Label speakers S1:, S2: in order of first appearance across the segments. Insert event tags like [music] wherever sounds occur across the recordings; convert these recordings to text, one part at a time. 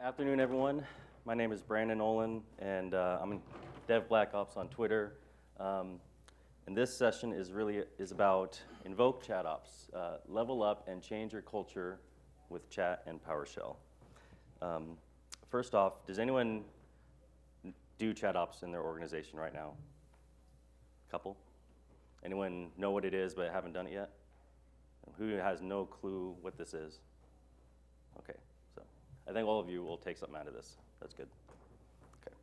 S1: Afternoon, everyone. My name is Brandon Olin, and uh, I'm Dev Black Ops on Twitter. Um, and this session is really is about Invoke Chat Ops, uh, level up and change your culture with Chat and PowerShell. Um, first off, does anyone do Chat Ops in their organization right now? Couple. Anyone know what it is but haven't done it yet? Who has no clue what this is? Okay, I think all of you will take something out of this. That's good. Okay.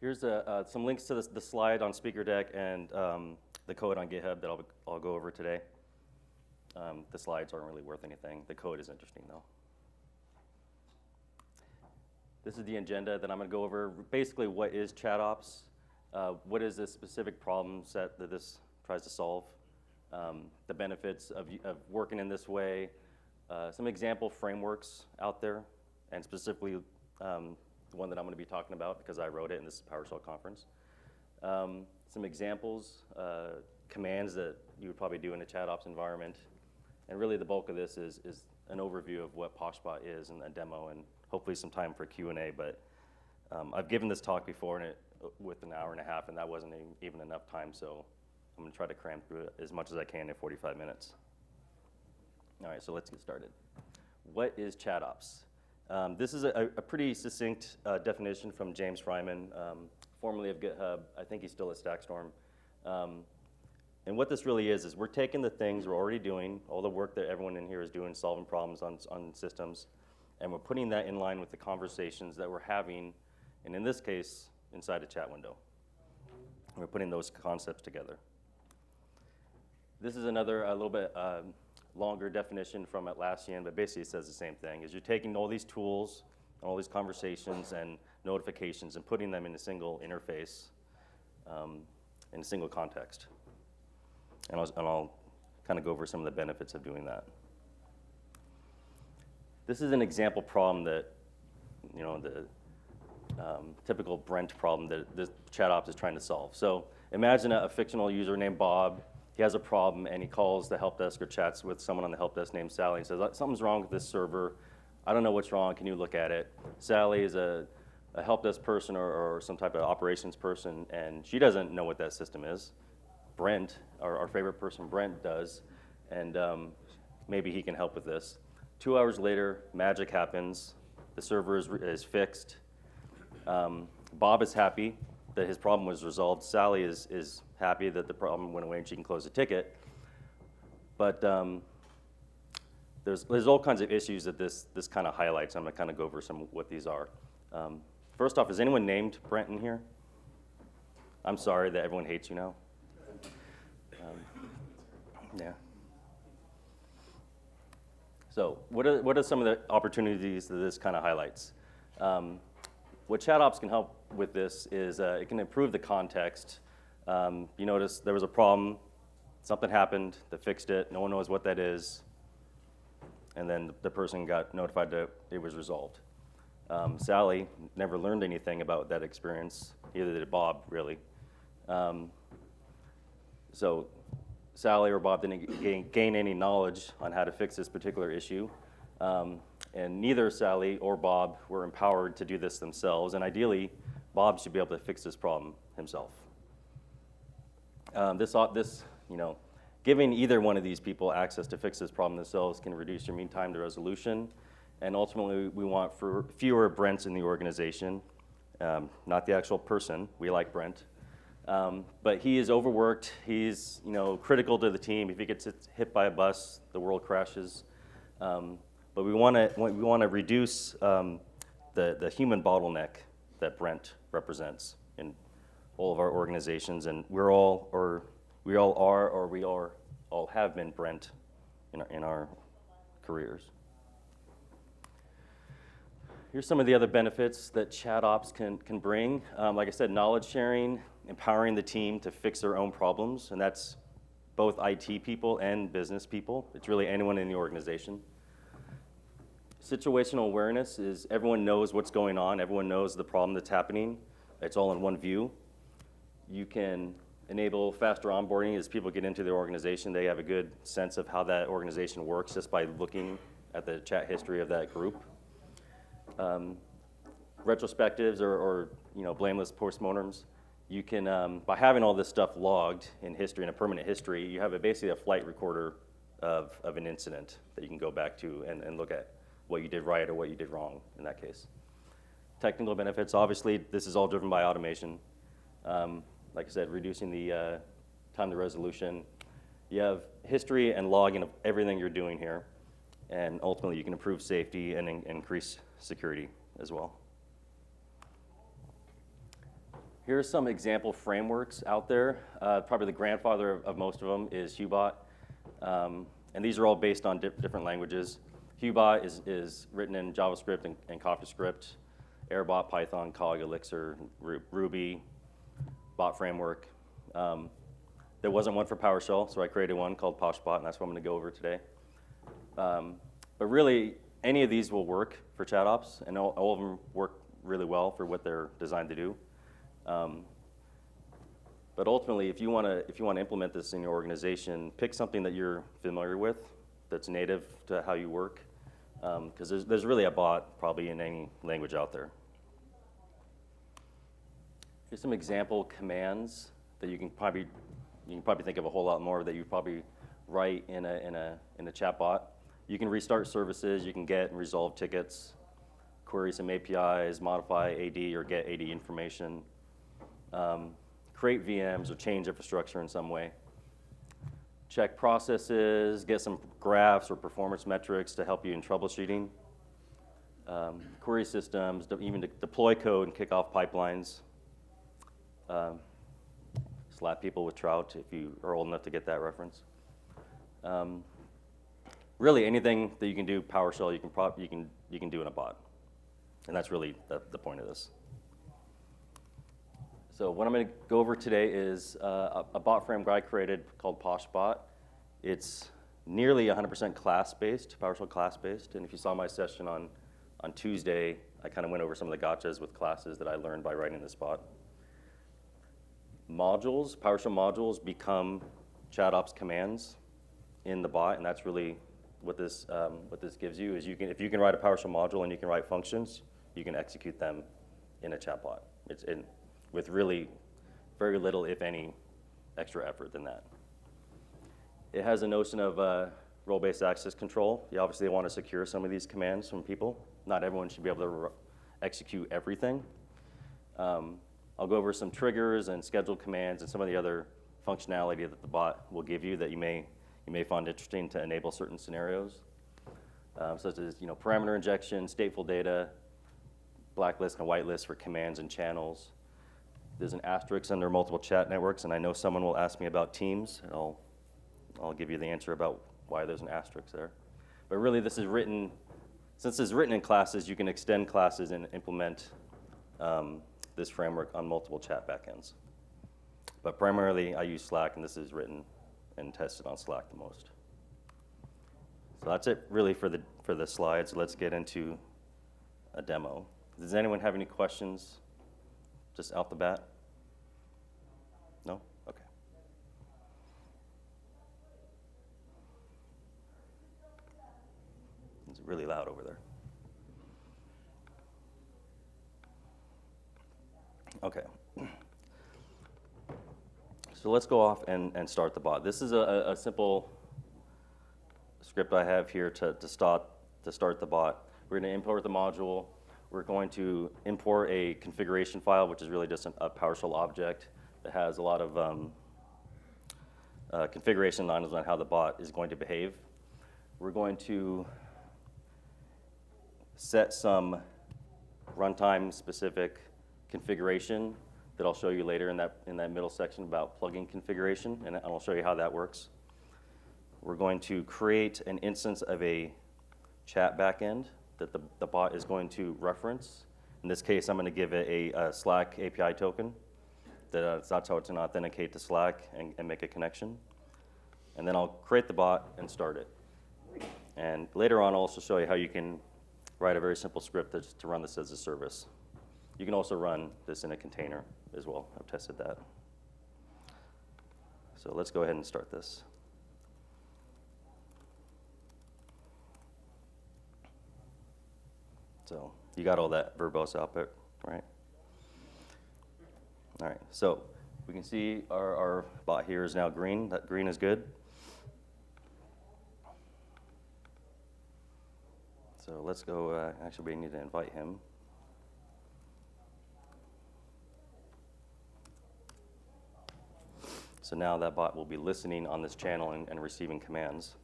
S1: Here's a, uh, some links to the slide on Speaker Deck and um, the code on GitHub that I'll, I'll go over today. Um, the slides aren't really worth anything. The code is interesting, though. This is the agenda that I'm going to go over. Basically, what is ChatOps? Uh, what is the specific problem set that this tries to solve? Um, the benefits of, of working in this way, uh, some example frameworks out there, and specifically um, the one that I'm going to be talking about because I wrote it in this PowerShell conference. Um, some examples, uh, commands that you would probably do in a chat ops environment, and really the bulk of this is, is an overview of what Poshbot is and a demo, and hopefully some time for Q&A. But um, I've given this talk before and it, with an hour and a half, and that wasn't even enough time, so I'm going to try to cram through it as much as I can in 45 minutes. All right, so let's get started. What is ChatOps? Um, this is a, a pretty succinct uh, definition from James Fryman, um, formerly of GitHub. I think he's still at Stackstorm. Um, and what this really is, is we're taking the things we're already doing, all the work that everyone in here is doing, solving problems on, on systems, and we're putting that in line with the conversations that we're having, and in this case, inside a chat window. We're putting those concepts together. This is another a little bit um, longer definition from Atlassian, but basically it says the same thing, is you're taking all these tools, and all these conversations and notifications and putting them in a single interface, um, in a single context. And I'll, and I'll kind of go over some of the benefits of doing that. This is an example problem that, you know, the um, typical Brent problem that this chat ChatOps is trying to solve. So imagine a, a fictional user named Bob he has a problem and he calls the help desk or chats with someone on the help desk named Sally and says, something's wrong with this server. I don't know what's wrong. Can you look at it? Sally is a, a help desk person or, or, some type of operations person, and she doesn't know what that system is. Brent, our, our favorite person, Brent, does, and um, maybe he can help with this. Two hours later, magic happens. The server is, is fixed. Um, Bob is happy that his problem was resolved. Sally is, is happy that the problem went away and she can close the ticket. But um, there's, there's all kinds of issues that this, this kind of highlights. I'm going to kind of go over some what these are. Um, first off, is anyone named Brenton here? I'm sorry that everyone hates you now. Um, yeah. So what are, what are some of the opportunities that this kind of highlights? Um, what ChatOps can help with this is uh, it can improve the context. Um, you notice there was a problem, something happened, they fixed it, no one knows what that is, and then the person got notified that it was resolved. Um, Sally never learned anything about that experience, either did Bob, really. Um, so Sally or Bob didn't gain, gain, any knowledge on how to fix this particular issue. Um, and neither Sally or Bob were empowered to do this themselves, and ideally, Bob should be able to fix this problem himself. Um, this, this, you know, giving either one of these people access to fix this problem themselves can reduce your mean time to resolution, and ultimately, we want fewer Brents in the organization, um, not the actual person. We like Brent. Um, but he is overworked. He's you know critical to the team. If he gets hit by a bus, the world crashes. Um, but we want to we want to reduce um, the the human bottleneck that Brent represents in all of our organizations, and we're all or we all are or we are all have been Brent in our, in our careers. Here's some of the other benefits that ChatOps can, can bring. Um, like I said, knowledge sharing, empowering the team to fix their own problems, and that's both IT people and business people. It's really anyone in the organization. Situational awareness is everyone knows what's going on, everyone knows the problem that's happening. It's all in one view. You can enable faster onboarding as people get into the organization. They have a good sense of how that organization works just by looking at the chat history of that group. Um, retrospectives or, or, you know, blameless postmortems, you can, um, by having all this stuff logged in history, in a permanent history, you have a, basically a flight recorder of, of an incident that you can go back to and, and look at what you did right or what you did wrong in that case. Technical benefits, obviously, this is all driven by automation. Um, like I said, reducing the uh, time to resolution. You have history and logging of everything you're doing here, and ultimately you can improve safety and in- increase security as well. Here are some example frameworks out there. Uh, probably the grandfather of, of, most of them is Hubot. Um, and these are all based on di different languages. Hubot is, is written in JavaScript and, and CoffeeScript, Errbot, Python, Cog, Elixir, Ru Ruby, bot framework. Um, there wasn't one for PowerShell, so I created one called PoshBot, and that's what I'm going to go over today. Um, but really, any of these will work for ChatOps, and all, all of them work really well for what they're designed to do. Um, but ultimately, if you want to if you want to implement this in your organization, pick something that you're familiar with, that's native to how you work, because um, there's there's really a bot probably in any language out there. Here's some example commands that you can probably you can probably think of a whole lot more that you probably write in a in a in a chatbot. You can restart services. You can get and resolve tickets, query some APIs, modify AD or get AD information um, create VMs or change infrastructure in some way. Check processes, get some graphs or performance metrics to help you in troubleshooting. Um, query systems, even to deploy code and kick off pipelines. Um, slap people with trout if you are old enough to get that reference. Um, really, anything that you can do PowerShell, you can, you can, you can do in a bot. And that's really the, the point of this. So what I'm going to go over today is uh, a, a, bot frame I created called PoshBot. It's nearly 100% class-based, PowerShell class-based. And if you saw my session on, on Tuesday, I kind of went over some of the gotchas with classes that I learned by writing this bot. Modules, PowerShell modules become ChatOps commands in the bot, and that's really what this, um, what this gives you, is you can, if you can write a PowerShell module and you can write functions, you can execute them in a chatbot. It's with really very little, if any, extra effort than that. It has a notion of uh, role-based access control. You obviously want to secure some of these commands from people. Not everyone should be able to execute everything. Um, I'll go over some triggers and scheduled commands and some of the other functionality that the bot will give you that you may, you may find interesting to enable certain scenarios, um, such as you know, parameter injection, stateful data, blacklist and whitelist for commands and channels, there's an asterisk under multiple chat networks, and I know someone will ask me about Teams, and I'll, I'll give you the answer about why there's an asterisk there. But really, this is written, since it's written in classes, you can extend classes and implement um, this framework on multiple chat backends. But primarily, I use Slack, and this is written and tested on Slack the most. So that's it really for the, for the slides. Let's get into a demo. Does anyone have any questions just out the bat? No? Okay. It's really loud over there. Okay. So let's go off and, and start the bot. This is a, a simple script I have here to, to, start, to start the bot. We're going to import the module we're going to import a configuration file, which is really just an, a PowerShell object that has a lot of um, uh, configuration lines on how the bot is going to behave. We're going to set some runtime specific configuration that I'll show you later in that, in that middle section about plugin configuration, and I'll show you how that works. We're going to create an instance of a chat backend that the, the bot is going to reference. In this case, I'm going to give it a, a Slack API token. That, uh, that's how it's going to authenticate to Slack and, and make a connection. And then I'll create the bot and start it. And later on, I'll also show you how you can write a very simple script to, to run this as a service. You can also run this in a container as well. I've tested that. So let's go ahead and start this. So you got all that verbose output, right? All right, so we can see our, our bot here is now green. That green is good. So let's go, uh, actually, we need to invite him. So now that bot will be listening on this channel and, and receiving commands.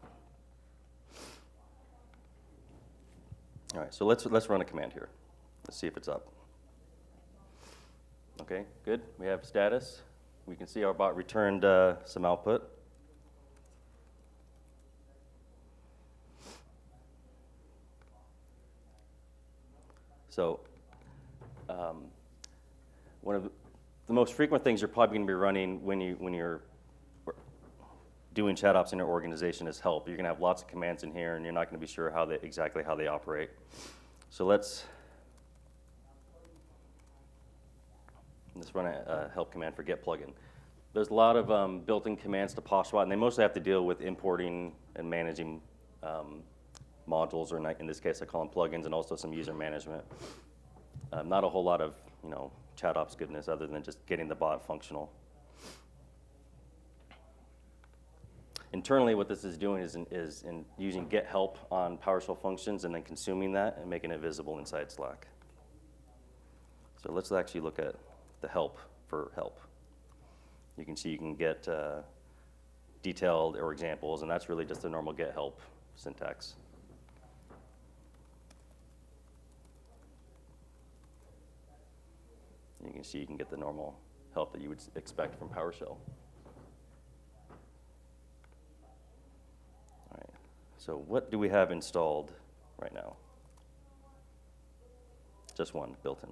S1: All right, so let's, let's run a command here. Let's see if it's up. Okay, good. We have status. We can see our bot returned uh, some output. So, um, one of the, most frequent things you're probably going to be running when you when you're doing chat ops in your organization is help. You're going to have lots of commands in here, and you're not going to be sure how they exactly how they operate. So let's let's run a, a help command for get plugin. There's a lot of um, built-in commands to Poshbot, and they mostly have to deal with importing and managing um, modules, or in this case, I call them plugins, and also some user management. Um, not a whole lot of you know chat ops goodness other than just getting the bot functional. Internally, what this is doing is, in, is in using get help on PowerShell functions and then consuming that and making it visible inside Slack. So let's actually look at the help for help. You can see you can get uh, detailed or examples, and that's really just a normal get help syntax. You can see you can get the normal help that you would expect from PowerShell. All right. So what do we have installed right now? Just one built in.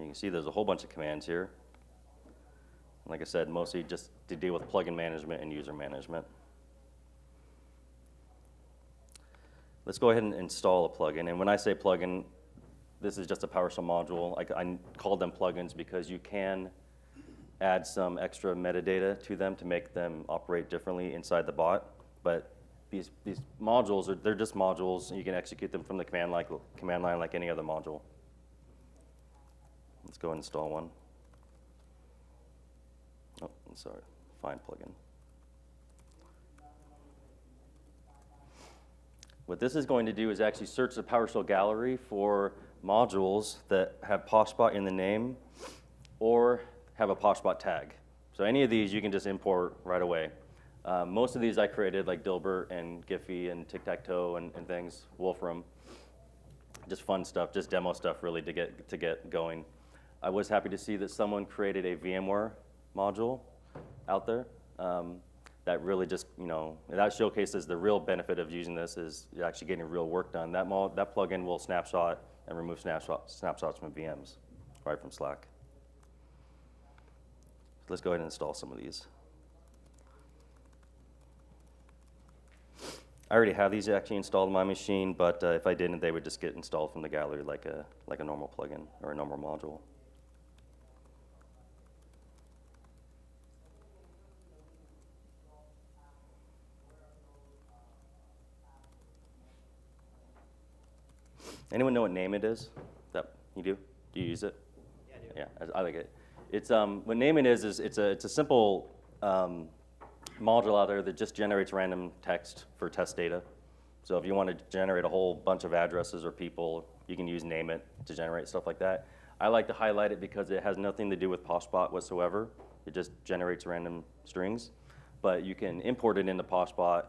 S1: You can see there's a whole bunch of commands here. Like I said, mostly just to deal with plugin management and user management. Let's go ahead and install a plugin. And when I say plugin, this is just a PowerShell module. I, I called them plugins because you can add some extra metadata to them to make them operate differently inside the bot. But these, these modules, are, they're just modules. You can execute them from the command, like, command line like any other module. Let's go and install one. Oh, I'm sorry, find plugin. What this is going to do is actually search the PowerShell gallery for modules that have Poshbot in the name or have a Poshbot tag. So any of these you can just import right away. Um, most of these I created, like Dilbert and Giphy and Tic-Tac-Toe and, and things, Wolfram. Just fun stuff, just demo stuff really to get, to get going. I was happy to see that someone created a VMware module out there. Um, that really just, you know, that showcases the real benefit of using this is actually getting real work done. That, that plugin will snapshot and remove snapshot, snapshots from VMs right from Slack. Let's go ahead and install some of these. I already have these actually installed on my machine, but uh, if I didn't, they would just get installed from the gallery like a, like a normal plugin or a normal module. Anyone know what NameIt is? That you do? Do you use it?
S2: Yeah, I do.
S1: Yeah, I, I like it. It's um, what NameIt is is it's a it's a simple um, module out there that just generates random text for test data. So if you want to generate a whole bunch of addresses or people, you can use NameIt to generate stuff like that. I like to highlight it because it has nothing to do with Poshbot whatsoever. It just generates random strings, but you can import it into Poshbot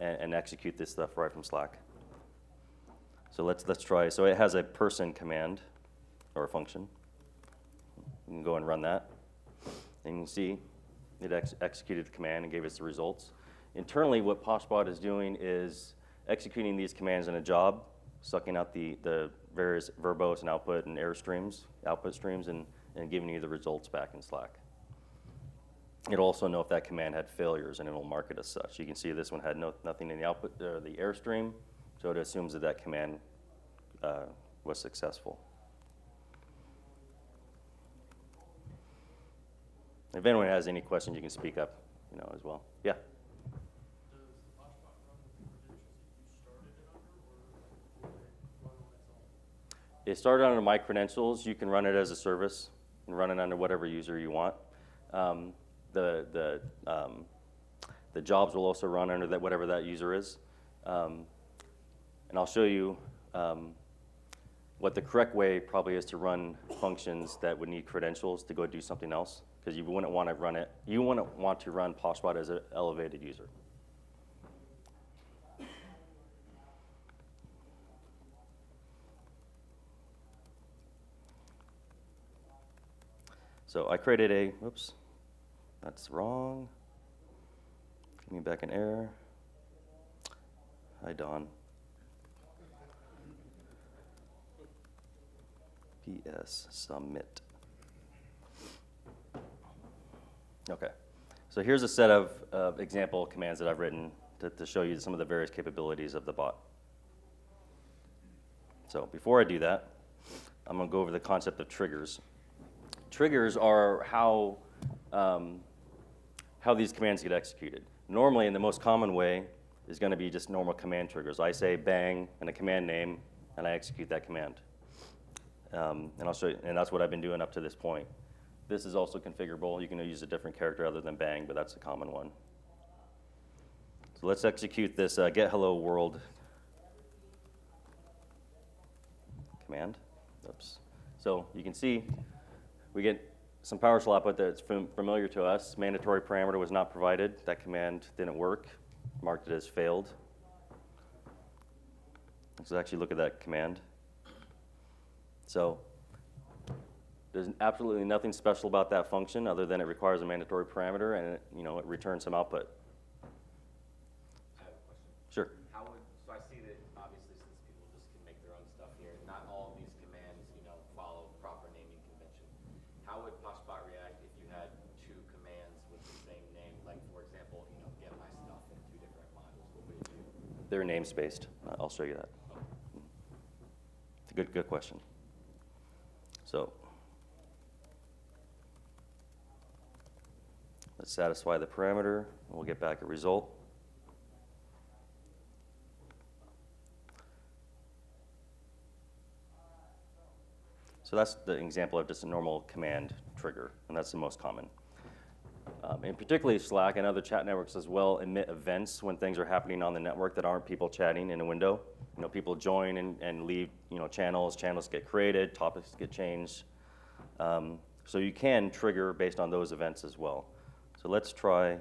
S1: and, and execute this stuff right from Slack. So let's, let's try. So it has a person command or a function. You can go and run that. And you can see it ex executed the command and gave us the results. Internally, what Poshbot is doing is executing these commands in a job, sucking out the, the various verbose and output and error streams, output streams, and, and giving you the results back in Slack. It'll also know if that command had failures, and it'll mark it as such. You can see this one had no, nothing in the output, the error stream, so it assumes that that command uh, was successful. If anyone has any questions, you can speak up, you know, as well. Yeah. It started under my credentials. You can run it as a service and run it under whatever user you want. Um, the the um, the jobs will also run under that whatever that user is, um, and I'll show you um, what the correct way probably is to run functions that would need credentials to go do something else because you wouldn't want to run it. You wouldn't want to run Poshbot as an elevated user. So I created a, whoops, that's wrong. Give me back an error. Hi, Don. PS submit. Okay, so here's a set of example commands that I've written to, to show you some of the various capabilities of the bot. So before I do that, I'm gonna go over the concept of triggers. Triggers are how, um, how these commands get executed. Normally, in the most common way, is gonna be just normal command triggers. I say bang and a command name, and I execute that command. Um, and I'll show you, and that's what I've been doing up to this point. This is also configurable. You can use a different character other than bang, but that's a common one. So let's execute this uh, get hello world command. Oops. So you can see we get some PowerShell output that's familiar to us. Mandatory parameter was not provided. That command didn't work. Marked it as failed. Let's actually look at that command. So there's absolutely nothing special about that function other than it requires a mandatory parameter and it, you know, it returns some output.
S2: I have a question.
S1: Sure.
S2: How would, so I see that obviously since people just can make their own stuff here, not all of these commands, you know, follow proper naming convention. How would Poshbot react if you had two commands with the same name? Like, for example, you know, get my stuff in two different modules, what would it do?
S1: They're namespaced. Uh, I'll show you that. It's a good, good question. So let's satisfy the parameter, and we'll get back a result. So that's the example of just a normal command trigger, and that's the most common. Um, and particularly Slack and other chat networks as well emit events when things are happening on the network that aren't people chatting in a window. You know, people join and, and leave, you know, channels, channels get created, topics get changed. Um, so you can trigger based on those events as well. So let's try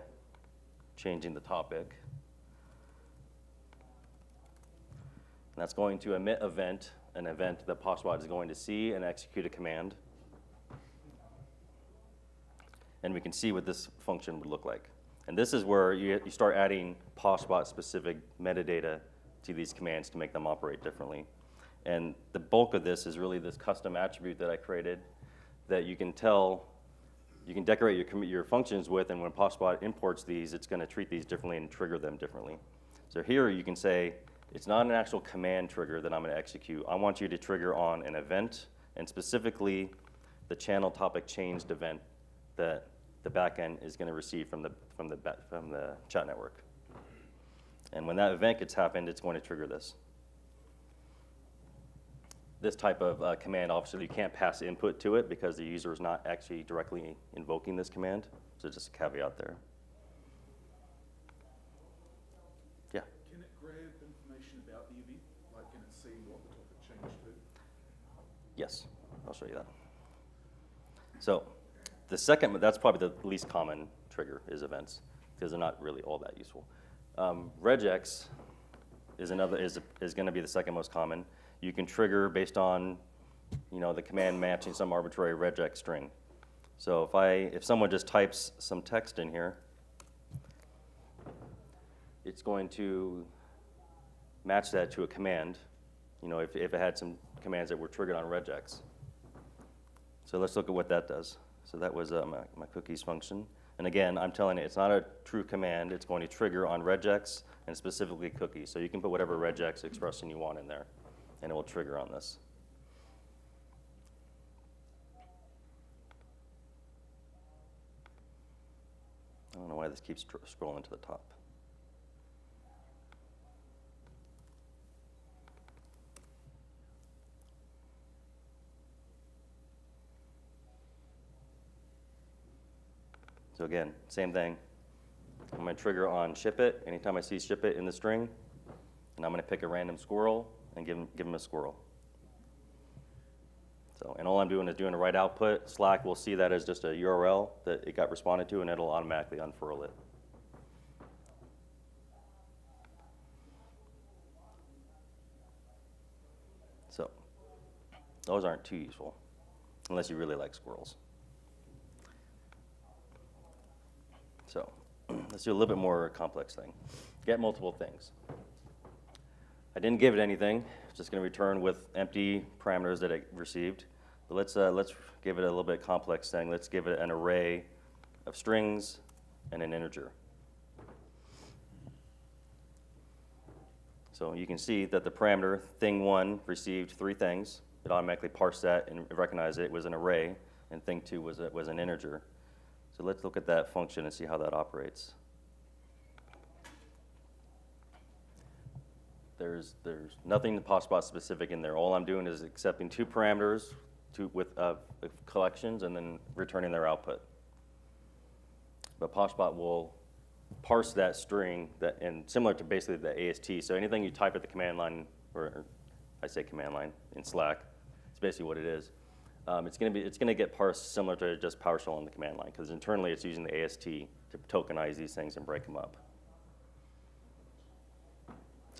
S1: changing the topic. And that's going to emit an event, an event that Poshbot is going to see and execute a command. And we can see what this function would look like. And this is where you, you start adding Poshbot specific metadata to these commands to make them operate differently. And the bulk of this is really this custom attribute that I created that you can tell, you can decorate your, your functions with, and when Poshbot imports these, it's gonna treat these differently and trigger them differently. So here you can say, it's not an actual command trigger that I'm gonna execute. I want you to trigger on an event, and specifically the channel topic changed event that the backend is gonna receive from the, from the, from the chat network. And when that event gets happened, it's going to trigger this. This type of uh, command, obviously, you can't pass input to it because the user is not actually directly invoking this command. So just a caveat there. Yeah.
S3: Can it grab information about the event? Like, can it see what the topic changed to?
S1: Yes, I'll show you that. So the second, that's probably the least common trigger is events because they're not really all that useful. Um, regex is another is is going to be the second most common. You can trigger based on, you know, the command matching some arbitrary regex string. So if I if someone just types some text in here, it's going to match that to a command. You know, if if it had some commands that were triggered on regex. So let's look at what that does. So that was uh, my, my cookies function. And again, I'm telling it, it's not a true command. It's going to trigger on regex and specifically cookies. So you can put whatever regex expression you want in there, and it will trigger on this. I don't know why this keeps scrolling to the top. So again, same thing. I'm going to trigger on ship it anytime I see ship it in the string, and I'm going to pick a random squirrel and give them, give him a squirrel. So, and all I'm doing is doing a write output. Slack will see that as just a URL that it got responded to, and it'll automatically unfurl it. So, those aren't too useful, unless you really like squirrels. So, [clears throat] let's do a little bit more complex thing. Get multiple things. I didn't give it anything. It's just going to return with empty parameters that it received. But let's, uh, let's give it a little bit complex thing. Let's give it an array of strings and an integer. So you can see that the parameter thing1 received three things. It automatically parsed that and recognized it was an array, and thing2 was, was an integer. So let's look at that function and see how that operates. There's, there's nothing PoshBot specific in there. All I'm doing is accepting two parameters two, with, uh, collections and then returning their output. But PoshBot will parse that string that, and similar to basically the AST. So anything you type at the command line, or, or I say command line in Slack, it's basically what it is. Um, it's going to be it's going to get parsed similar to just PowerShell on the command line because internally it's using the AST to tokenize these things and break them up.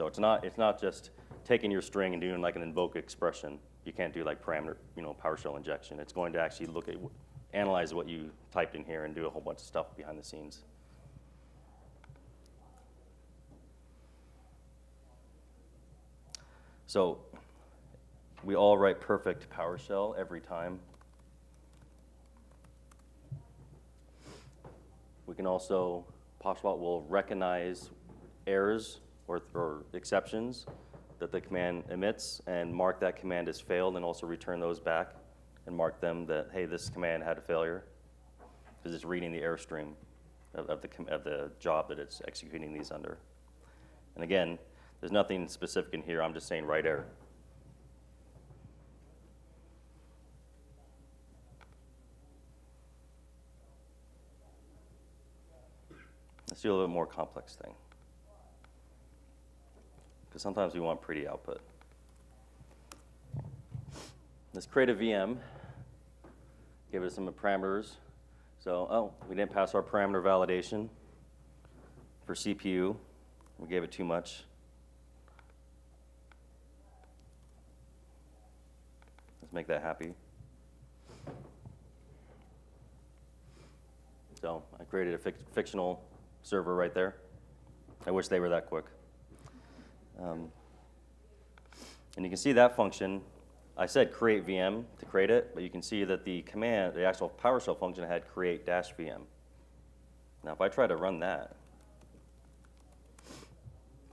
S1: So it's not it's not just taking your string and doing like an invoke expression. You can't do like parameter you know PowerShell injection. It's going to actually look at analyze what you typed in here and do a whole bunch of stuff behind the scenes. So we all write perfect PowerShell every time. We can also, PoshBot will recognize errors or, or exceptions that the command emits and mark that command as failed and also return those back and mark them that, hey, this command had a failure because it's reading the error stream of, of, the, of the job that it's executing these under. And again, there's nothing specific in here. I'm just saying write error. Let's do a little bit more complex thing. Because sometimes we want pretty output. Let's create a VM. Give it some parameters. So, oh, we didn't pass our parameter validation for CPU. We gave it too much. Let's make that happy. So I created a fic fictional server right there. I wish they were that quick. Um, and you can see that function. I said create VM to create it, but you can see that the command, the actual PowerShell function had create dash VM. Now, if I try to run that,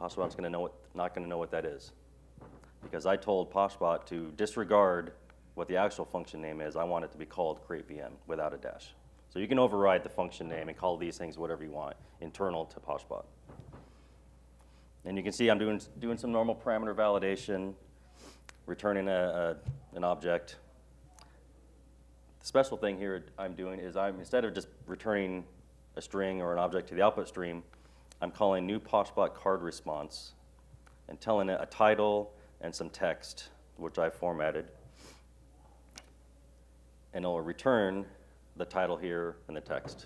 S1: PoshBot's going to know what, not going to know what that is, because I told PoshBot to disregard what the actual function name is. I want it to be called create VM without a dash. So you can override the function name and call these things whatever you want, internal to PoshBot. And you can see I'm doing, doing some normal parameter validation, returning a, a, an object. The special thing here I'm doing is I'm, instead of just returning a string or an object to the output stream, I'm calling new PoshBot card response and telling it a title and some text, which I formatted. And it'll return the title here and the text.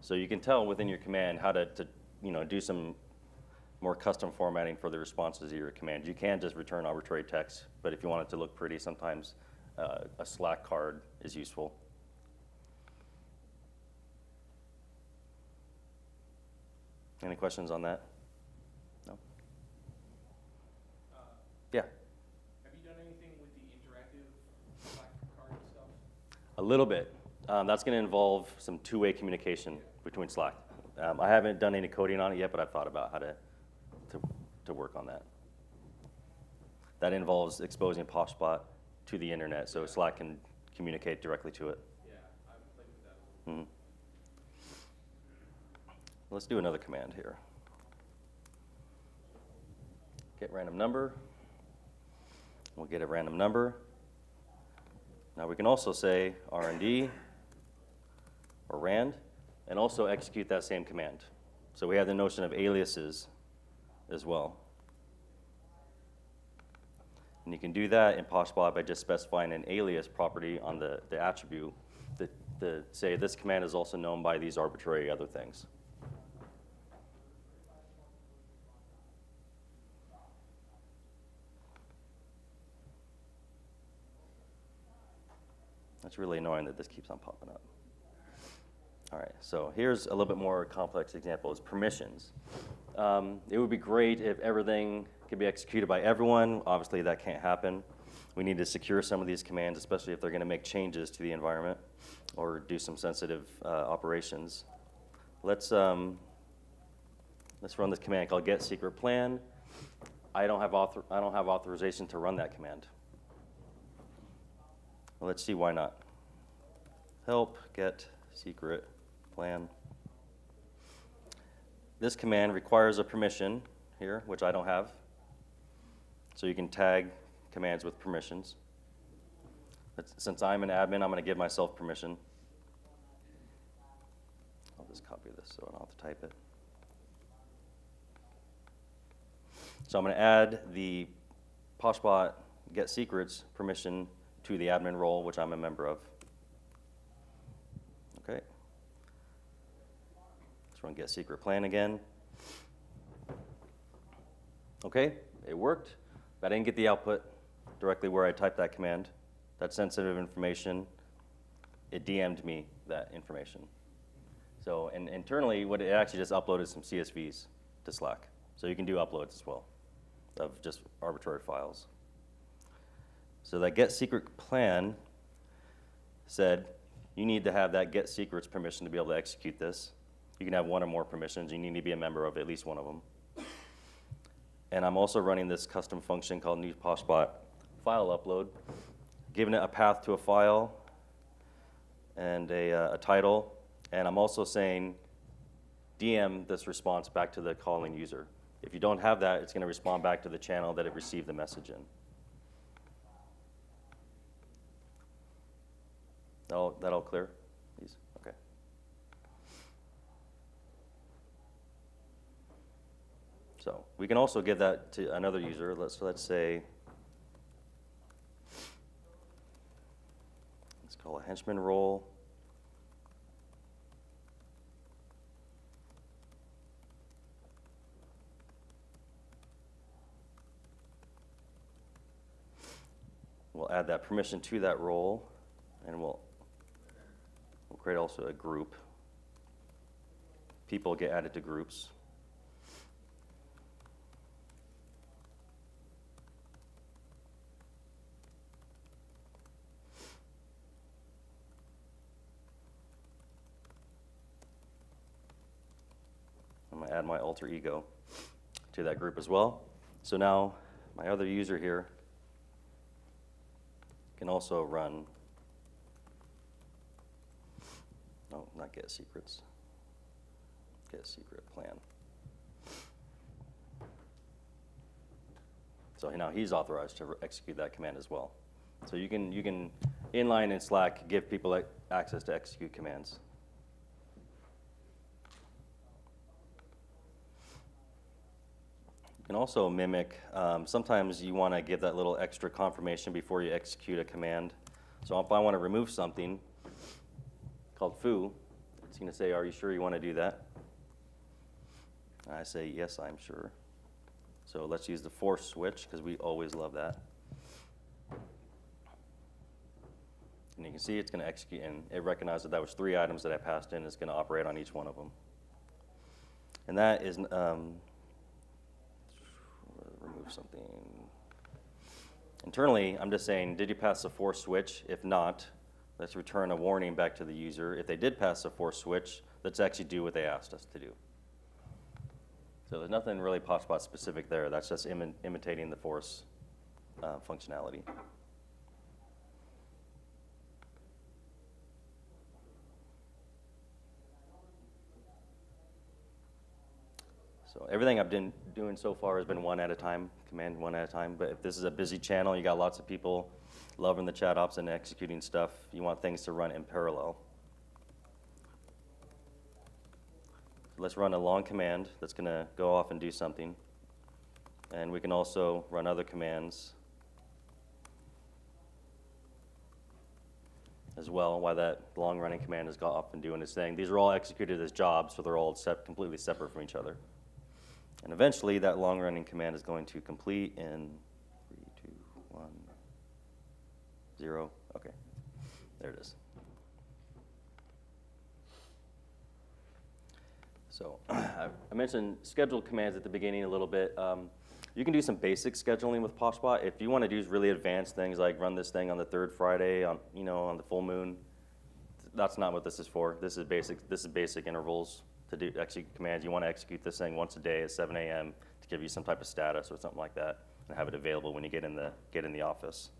S1: So you can tell within your command how to, to you know, do some more custom formatting for the responses of your commands. You can just return arbitrary text, but if you want it to look pretty, sometimes uh, a Slack card is useful. Any questions on that? No?
S4: Uh,
S1: Yeah,
S4: Have you done anything with the interactive Slack card stuff?
S1: a little bit. Um, that's going to involve some two-way communication between Slack. Um, I haven't done any coding on it yet, but I've thought about how to, to, work on that. That involves exposing PoshBot to the internet so Slack can communicate directly to it.
S4: Yeah, I've played with that.
S1: Mhm. Let's do another command here. Get random number. We'll get a random number. Now we can also say R&D or rand. and also execute that same command. So we have the notion of aliases as well. And you can do that in PoshBot by just specifying an alias property on the, the attribute that, that say this command is also known by these arbitrary other things. It's really annoying that this keeps on popping up. All right, so here's a little bit more complex example is permissions. Um, it would be great if everything could be executed by everyone. Obviously, that can't happen. We need to secure some of these commands, especially if they're going to make changes to the environment or do some sensitive uh, operations. Let's, um, let's run this command called get secret plan. I don't have author, I don't have authorization to run that command. Well, let's see why not. Help get secret plan. This command requires a permission here, which I don't have. So you can tag commands with permissions. But since I'm an admin, I'm going to give myself permission. I'll just copy this so I don't have to type it. So I'm going to add the Poshbot get secrets permission to the admin role, which I'm a member of. Okay. Let's run get secret plan again. Okay, it worked, but I didn't get the output directly where I typed that command. That's sensitive information. It DM'd me that information. So, and internally, what it actually just uploaded some CSVs to Slack. So you can do uploads as well of just arbitrary files. So that get secret plan said you need to have that get secrets permission to be able to execute this. You can have one or more permissions. You need to be a member of at least one of them. And I'm also running this custom function called new Poshbot file upload, giving it a path to a file and a, uh, a title. And I'm also saying DM this response back to the calling user. If you don't have that, it's going to respond back to the channel that it received the message in. That all, that all clear? These, okay. So we can also give that to another user. Let's let's say let's call a henchman role. We'll add that permission to that role, and we'll We'll create also a group. People get added to groups. Add my alter ego to that group as well. So now my other user here can also run no, not get secrets. Get secret plan. So now he's authorized to execute that command as well. So you can, you can inline in Slack, give people access to execute commands. Can also mimic, um, sometimes you want to give that little extra confirmation before you execute a command. So if I want to remove something, called foo. It's going to say, are you sure you want to do that? And I say, yes, I'm sure. So let's use the force switch because we always love that. And you can see it's going to execute, and it recognized that that was three items that I passed in. It's going to operate on each one of them. And that is, um, something. Internally, I'm just saying, did you pass the force switch? If not, Let's return a warning back to the user. If they did pass a force switch, let's actually do what they asked us to do. So there's nothing really PoshBot specific there. That's just Im imitating the force uh, functionality. So everything I've been doing so far has been one at a time, command one at a time. But if this is a busy channel, you got lots of people loving the chat ops and executing stuff, you want things to run in parallel. let's run a long command that's gonna go off and do something. And we can also run other commands as well, while that long-running command has got off and doing its thing. These are all executed as jobs, so they're all sep- completely separate from each other. And eventually, that long-running command is going to complete in three, two, one, zero. Okay, there it is. So [clears throat] I I mentioned scheduled commands at the beginning a little bit. Um, you can do some basic scheduling with Poshbot. If you want to do really advanced things like run this thing on the third Friday on you know on the full moon, that's not what this is for. This is basic. This is basic intervals to do execute commands. You want to execute this thing once a day at 7 a.m. to give you some type of status or something like that, and have it available when you get in the get in the office.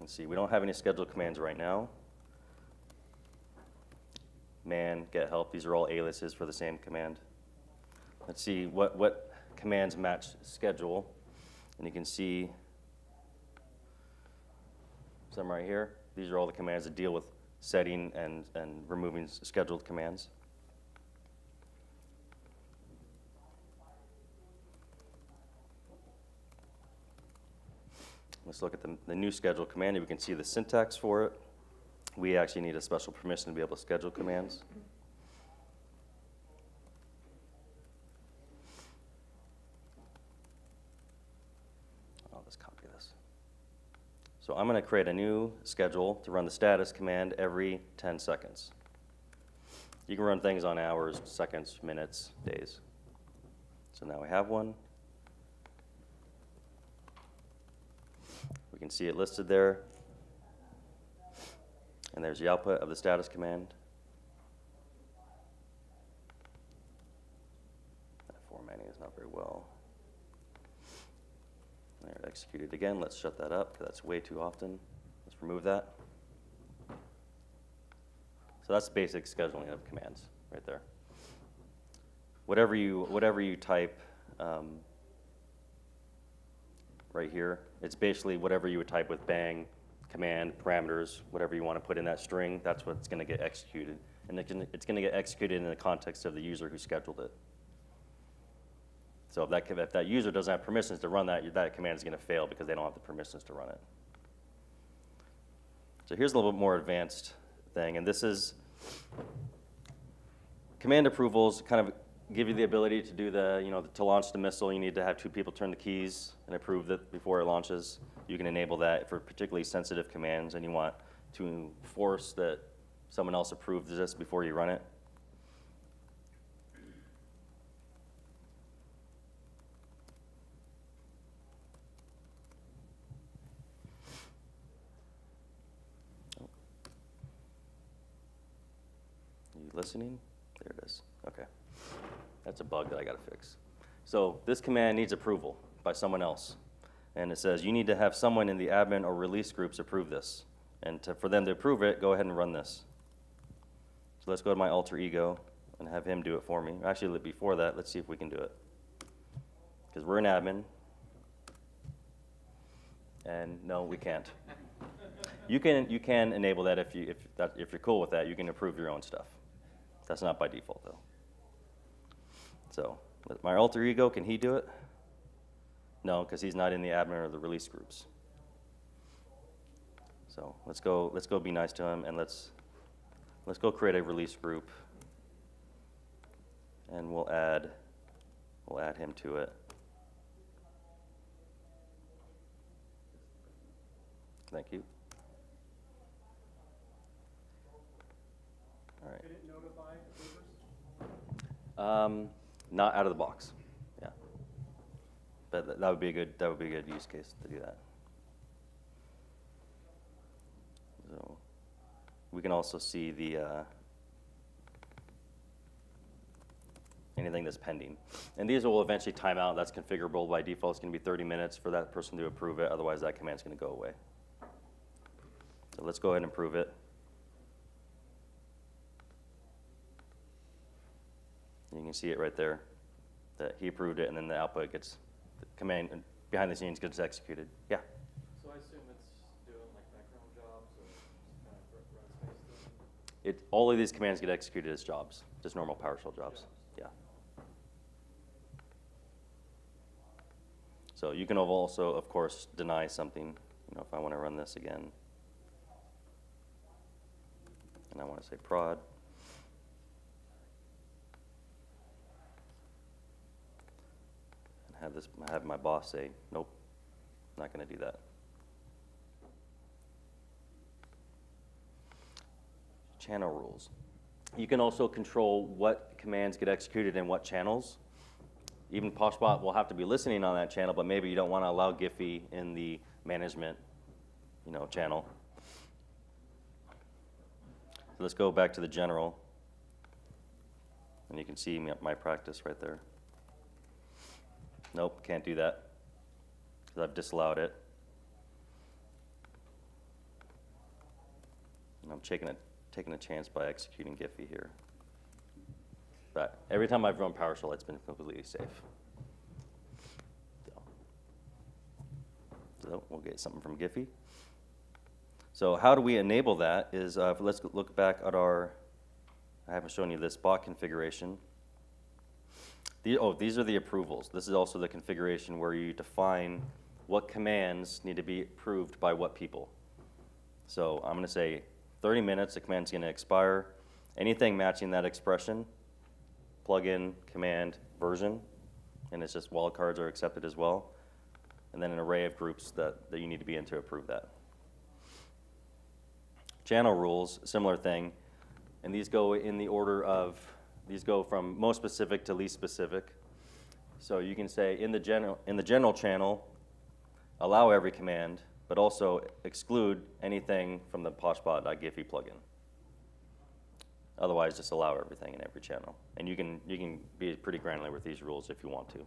S1: Let's see. We don't have any scheduled commands right now man, get help. These are all aliases for the same command. Let's see what, what commands match schedule. And you can see some right here. These are all the commands that deal with setting and, and removing scheduled commands. Let's look at the, the new schedule command. We can see the syntax for it. We actually need a special permission to be able to schedule commands. I'll just copy this. I'm going to create a new schedule to run the status command every 10 seconds. You can run things on hours, seconds, minutes, days. So now we have one. We can see it listed there. And there's the output of the status command. That formatting is not very well. There, executed again. Let's shut that up because that's way too often. Let's remove that. So that's basic scheduling of commands right there. Whatever you whatever you type um, right here, it's basically whatever you would type with bang, command, parameters, whatever you want to put in that string, that's what's going to get executed. And it can, it's going to get executed in the context of the user who scheduled it. So if that, if that user doesn't have permissions to run that, that command is going to fail because they don't have the permissions to run it. So here's a little bit more advanced thing, and this is command approvals kind of give you the ability to do the, you know, to launch the missile, you need to have two people turn the keys and approve it before it launches. You can enable that for particularly sensitive commands, and you want to force that someone else approves this before you run it. You listening? There it is. Okay. That's a bug that I gotta fix. So this command needs approval by someone else. And it says you need to have someone in the admin or release groups approve this. And to, for them to approve it, go ahead and run this. So let's go to my alter ego and have him do it for me. Actually, before that, let's see if we can do it. Because we're an admin. And no, we can't. You can, you can enable that if, you, if, that, if you're cool with that. You can approve your own stuff. That's not by default, though. So, my alter ego, can he do it? No, because he's not in the admin or the release groups. So let's go, let's go be nice to him and let's, let's go create a release group. And we'll add, we'll add him to it. Thank you. All right.
S4: Did it notify approvers?
S1: Um, not out of the box, yeah. But th- that would be a good, that would be a good use case to do that. So, we can also see the, uh, anything that's pending. And these will eventually time out, that's configurable by default, it's gonna be thirty minutes for that person to approve it, otherwise that command's gonna go away. So let's go ahead and approve it. You can see it right there, that he approved it, and then the output gets, the command uh, behind the scenes gets executed. Yeah,
S4: So I assume it's doing like background jobs or kind of run space stuff?
S1: It, all of these commands get executed as jobs, just normal PowerShell jobs, yeah. So you can also, of course, deny something, you know, if I want to run this again. And I want to say prod. Have this, have my boss say, nope, not going to do that. Channel rules. You can also control what commands get executed in what channels. Even Poshbot will have to be listening on that channel, but maybe you don't want to allow Giphy in the management, you know, channel. So let's go back to the general. And you can see my practice right there. Nope, can't do that. Because I've disallowed it. And I'm taking a, taking a chance by executing Giphy here. But every time I've run PowerShell, it's been completely safe. So, we'll get something from Giphy. So how do we enable that is, uh, let's look back at our, I haven't shown you this bot configuration. Oh, these are the approvals. This is also the configuration where you define what commands need to be approved by what people. So I'm going to say 30 minutes, the command's going to expire. Anything matching that expression, plugin, command, version, and it's just wildcards are accepted as well. And then an array of groups that, that you need to be in to approve that. Channel rules, similar thing, and these go in the order of, these go from most specific to least specific. So you can say in the general, in the general channel, allow every command, but also exclude anything from the poshbot.giphy plugin. Otherwise, just allow everything in every channel. And you can, you can be pretty granular with these rules if you want to.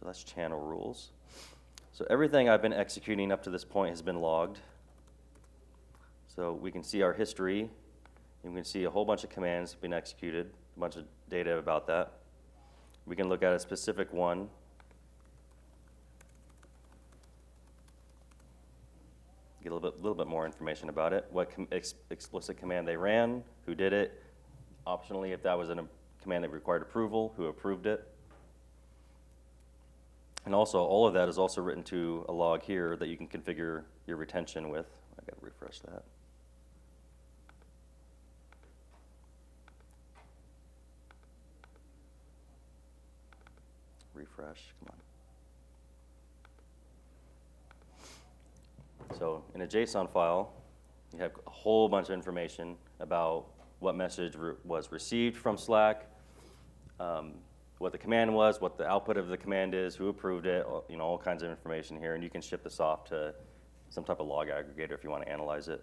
S1: So that's channel rules. So everything I've been executing up to this point has been logged. So we can see our history. You can see a whole bunch of commands being executed, a bunch of data about that. We can look at a specific one. Get a little bit, little bit more information about it, what com- ex- explicit command they ran, who did it, optionally, if that was a command that required approval, who approved it. And also, all of that is also written to a log here that you can configure your retention with. I gotta refresh that. Refresh, come on. So in a JSON file, you have a whole bunch of information about what message was received from Slack, um, what the command was, what the output of the command is, who approved it, you know, all kinds of information here, and you can ship this off to some type of log aggregator if you want to analyze it.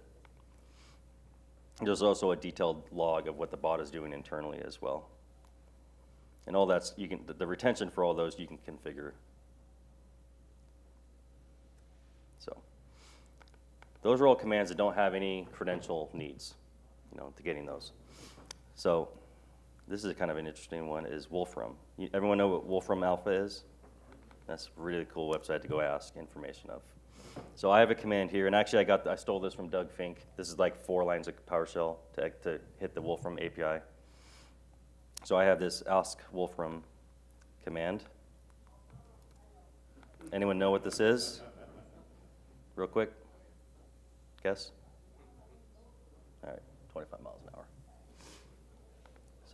S1: There's also a detailed log of what the bot is doing internally as well. And all that's, you can, the- the retention for all those you can configure. So, those are all commands that don't have any credential needs, you know, to getting those. So, this is kind of an interesting one, is Wolfram. You- Everyone know what Wolfram Alpha is? That's a really cool website to go ask information of. So I have a command here, and actually I got, I stole this from Doug Finke. This is like four lines of PowerShell to, to hit the Wolfram API. So I have this ask Wolfram command. Anyone know what this is? Real quick? Guess? All right, 25 miles.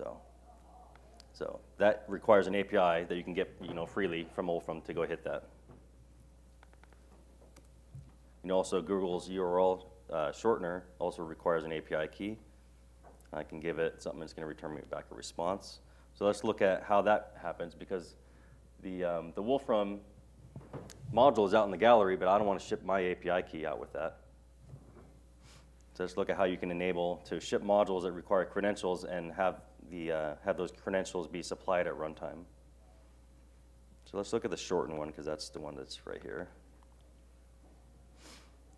S1: So, so that requires an API that you can get, you know, freely from Wolfram to go hit that. Know, also Google's URL uh, shortener also requires an API key. I can give it something that's going to return me back a response. So let's look at how that happens because the, um, the Wolfram module is out in the gallery, but I don't want to ship my API key out with that. So let's look at how you can enable to ship modules that require credentials and have, the, uh, have those credentials be supplied at runtime. So let's look at the shortened one because that's the one that's right here.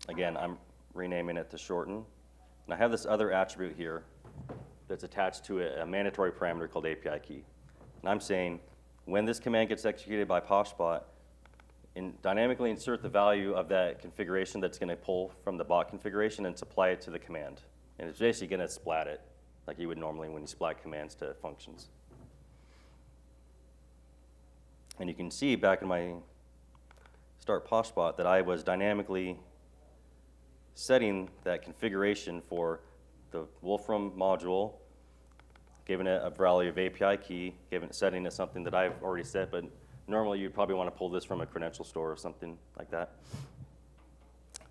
S1: Again, I'm renaming it to shorten. And I have this other attribute here that's attached to a, a mandatory parameter called API key. And I'm saying when this command gets executed by PoshBot, in dynamically insert the value of that configuration that's going to pull from the bot configuration and supply it to the command. And it's basically going to splat it, like you would normally when you splat commands to functions. And you can see back in my start PoshBot that I was dynamically setting that configuration for the Wolfram module, giving it a value of API key, giving it setting it something that I've already set, but normally you'd probably want to pull this from a credential store or something like that.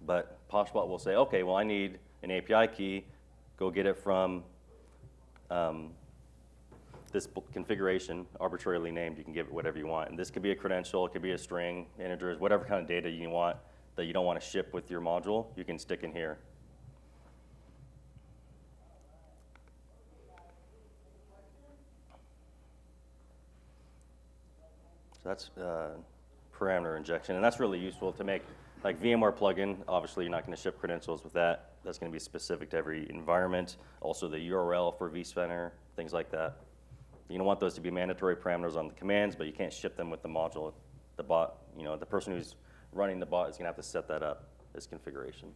S1: But PoshBot will say, okay, well, I need an API key, go get it from um, this configuration, arbitrarily named, you can give it whatever you want. And this could be a credential, it could be a string, integers, whatever kind of data you want that you don't want to ship with your module, you can stick in here. So that's uh, parameter injection, and that's really useful to make, like VMware plugin, obviously you're not going to ship credentials with that. That's going to be specific to every environment. Also the URL for vCenter, things like that. You don't want those to be mandatory parameters on the commands, but you can't ship them with the module. The bot, you know, the person who's running the bot is going to have to set that up, as configuration.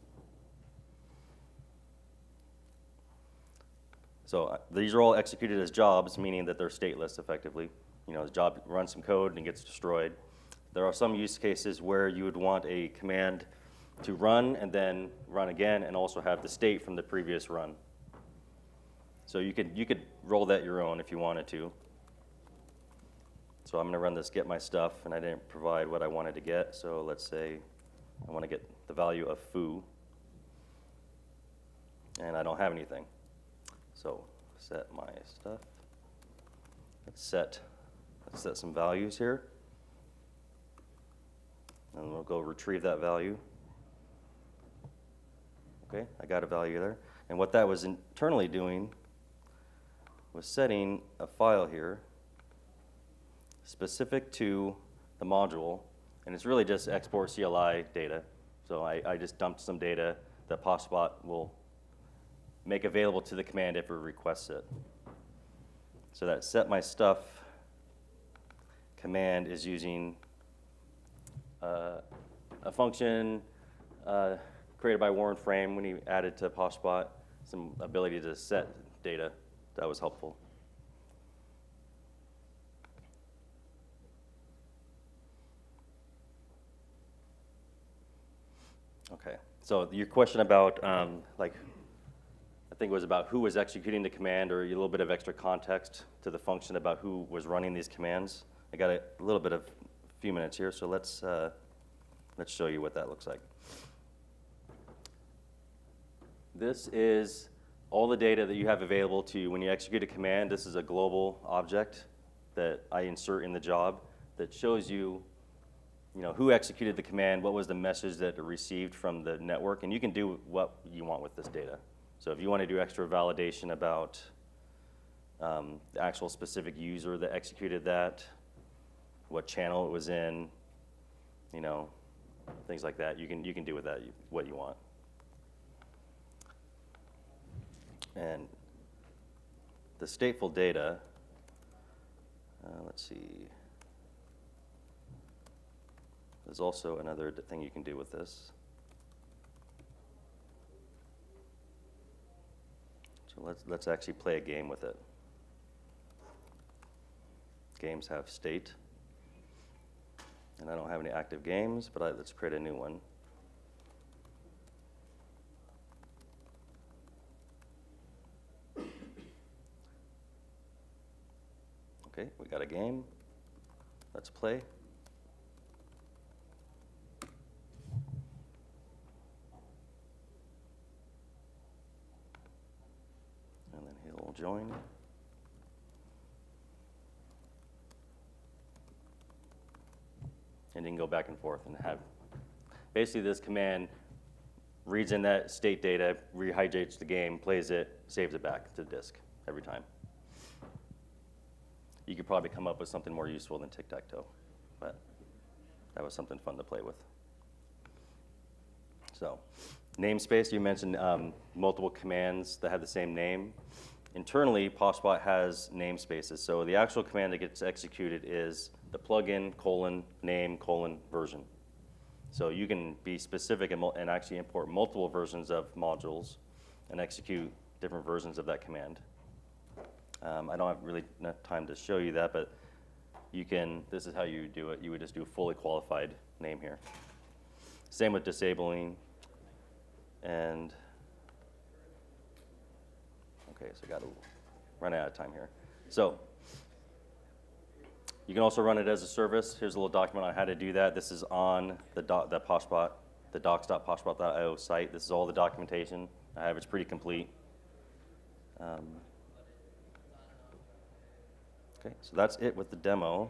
S1: So uh, these are all executed as jobs, meaning that they're stateless effectively. You know, the job runs some code and gets destroyed. There are some use cases where you would want a command to run and then run again and also have the state from the previous run. So you could, you could roll that your own if you wanted to. So I'm gonna run this get my stuff and I didn't provide what I wanted to get. So let's say I wanna get the value of foo and I don't have anything. So set my stuff. Let's set, let's set some values here. And we'll go retrieve that value. Okay, I got a value there. And what that was internally doing was setting a file here specific to the module, and it's really just export CLI data. So I, I just dumped some data that PoshBot will make available to the command if it requests it. So that set my stuff command is using uh, a function uh, created by Warren Frame when he added to PoshBot some ability to set data. That was helpful. Okay, so your question about, um, like, I think it was about who was executing the command, or a little bit of extra context to the function about who was running these commands. I got a little bit of, a few minutes here, so let's, uh, let's show you what that looks like. This is all the data that you have available to you when you execute a command. This is a global object that I insert in the job that shows you, you know, who executed the command, what was the message that it received from the network, and you can do what you want with this data. So if you want to do extra validation about um, the actual specific user that executed that, what channel it was in, you know, things like that, you can, you can do with that what you want. And the stateful data, uh, let's see. There's also another thing you can do with this. So let's, let's actually play a game with it. Games have state. And I don't have any active games, but I, let's create a new one. Okay, we got a game. Let's play. And then he'll join. And you can go back and forth and have, basically this command reads in that state data, rehijacks the game, plays it, saves it back to the disk every time you could probably come up with something more useful than tic-tac-toe, but that was something fun to play with. So, namespace, you mentioned um, multiple commands that have the same name. internally, PoshBot has namespaces. So the actual command that gets executed is the plugin colon name colon version. So you can be specific and, and actually import multiple versions of modules and execute different versions of that command. Um, I don't have really enough time to show you that, but you can, this is how you do it. You would just do a fully qualified name here. Same with disabling and, okay, so I got to run out of time here. So you can also run it as a service. Here's a little document on how to do that. This is on the doc, the Poshbot, the docs.poshbot.io site. This is all the documentation I have. It's pretty complete. Um, okay, so that's it with the demo.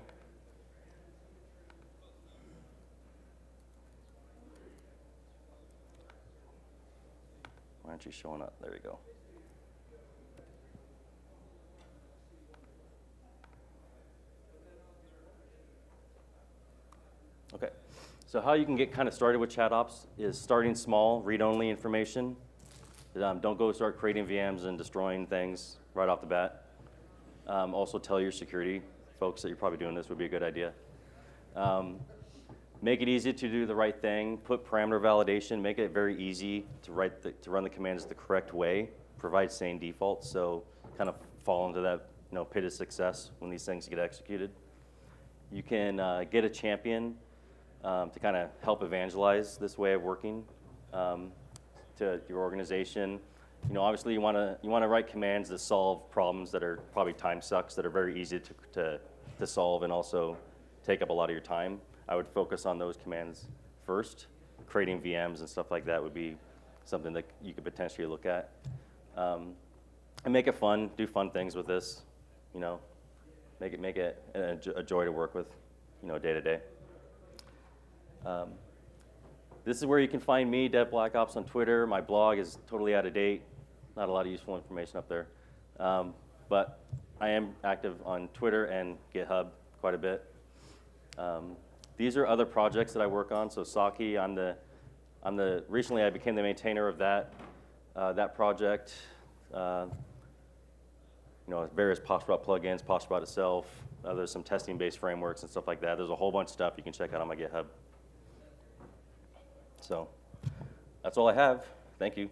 S1: Why aren't you showing up? There we go. Okay, so how you can get kind of started with chat ops is starting small, read-only information. Um, don't go start creating VMs and destroying things right off the bat. Um, also tell your security folks that you're probably doing this would be a good idea. Um, make it easy to do the right thing. Put parameter validation. Make it very easy to write the, to run the commands the correct way. Provide sane defaults. So kind of fall into that you know pit of success when these things get executed. You can uh, get a champion um, to kind of help evangelize this way of working um, to your organization. You know, obviously you want to you want to write commands that solve problems that are probably time sucks that are very easy to, to, to solve and also take up a lot of your time. I would focus on those commands first. Creating VMs and stuff like that would be something that you could potentially look at. Um, and make it fun. Do fun things with this. You know, make it make it a, a joy to work with. You know, day to day. Um, this is where you can find me, Dev Black Ops, on Twitter. My blog is totally out of date. Not a lot of useful information up there. Um, but I am active on Twitter and GitHub quite a bit. Um, these are other projects that I work on. So psake, I'm the, I'm the, recently I became the maintainer of that, uh, that project. Uh, you know, various PoshBot plugins, PoshBot itself. Uh, there's some testing-based frameworks and stuff like that. There's a whole bunch of stuff you can check out on my GitHub. So that's all I have. Thank you.